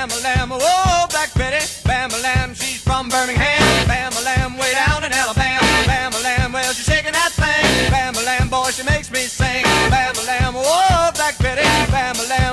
Bama Lam, oh, Black Betty, Bama Lam, she's from Birmingham, Bama Lam, way down in Alabama, Bama Lam, well, she's shaking that thing, Bama Lam, boy, she makes me sing, Bama Lam, oh, Black Betty, Bama Lam.